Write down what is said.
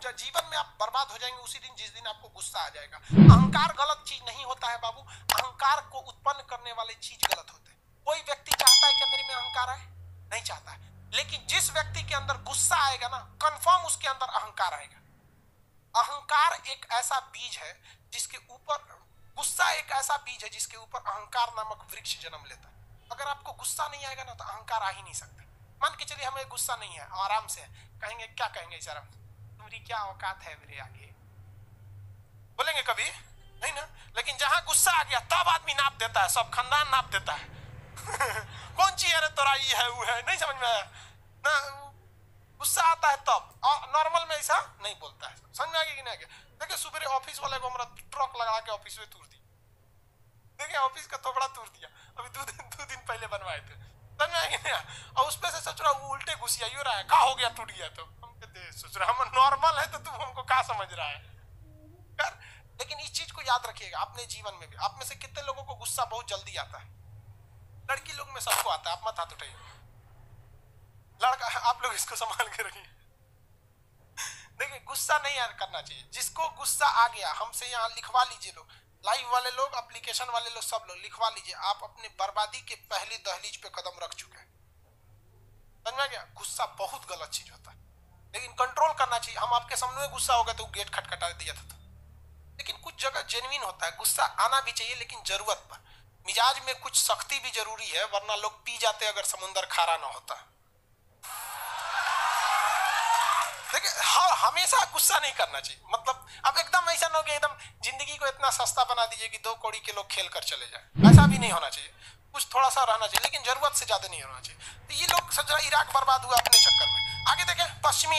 जा जीवन में आप बर्बाद हो जाएँगे, उसी दिन, जिस दिन आपको गुस्सा आ जाएगा। अहंकार गलत चीज़ नहीं होता है बाबू। अहंकार को उत्पन्न करने वाले चीज़ गलत होते हैं। कोई व्यक्ति चाहता है कि मेरे में अहंकार आए? नहीं चाहता है। लेकिन जिस व्यक्ति के अंदर गुस्सा आएगा ना कंफर्म उसके अंदर अहंकार आएगा। अहंकार एक ऐसा बीज है जिसके ऊपर, गुस्सा एक ऐसा बीज है जिसके ऊपर अहंकार नामक वृक्ष जन्म लेता है। अगर आपको गुस्सा नहीं आएगा ना तो अहंकार आ ही नहीं सकता। मान के चलिए हमें गुस्सा नहीं है, आराम से। कहेंगे, क्या कहेंगे सर तुम्हारी क्या औकात है मेरे आगे? बोलेंगे कभी? नहीं ना? लेकिन जहाँ गुस्सा आ गया, तब आदमी नाप देता है, सब खानदान नाप देता है। कौन चीज़ है रे तोरा ये है वो है? नहीं समझ में आया। ना, गुस्सा आता है तब। नॉर्मल में ऐसा नहीं बोलता है। समझ में आ गया कि नहीं आ गया? देखिए सुबह ऑफ़िस वाले को हमारा ट्रक लगा के ऑफ़िस में तूर दी देखिए, ऑफ़िस का थोबड़ा तूर दिया। अभी दो दिन दो दिन पहले बनवाए थे। समझ में आ गया? और उस पे से सोच रहा वो उल्टे घुसिया रहा है। कहा हो गया, टूट गया तो? सोच रहा हम नॉर्मल है तो तुम हमको का समझ रहा है? कर लेकिन इस चीज़ को याद रखिएगा, अपने जीवन में भी। आप में से कितने लोगों को गुस्सा बहुत जल्दी आता है? लड़की लोग में सबको आता है, आप मत हाथ उठाइए। लड़का, आप लोग इसको संभाल के रखिए। देखिए, गुस्सा नहीं यार करना चाहिए। जिसको गुस्सा आ गया, हमसे यहाँ लिखवा लीजिए लोग। लाइव वाले लोग एप्लीकेशन वाले लोग, सब लोग लिखवा लीजिए। आप अपने बर्बादी के पहली दहलीज पे कदम रख चुके हैं। समझ गया? गुस्सा बहुत गलत चीज़ होता है। करना चाहिए। हम आपके सामने गुस्सा हो गया तो गेट खटखटा दिया था लेकिन कुछ जगह जेन्युइन होता है। गुस्सा आना भी चाहिए, लेकिन ज़रूरत पर। मिजाज में कुछ सख्ती भी ज़रूरी है, वरना लोग पी जाते अगर समुंदर खारा ना होता। देखिए हाँ हमेशा गुस्सा नहीं करना चाहिए। मतलब अब एकदम ऐसा ना हो कि एकदम ज़िंदगी को इतना सस्ता बना दीजिए कि दो कौड़ी के लोग खेल कर चले जाए। ऐसा भी नहीं होना चाहिए। कुछ थोड़ा सा रहना चाहिए, लेकिन ज़रूरत से ज़्यादा नहीं होना चाहिए। तो ये लोग सोच इराक बर्बाद हुआ अपने चक्कर में। आगे देखें, पश्चिमी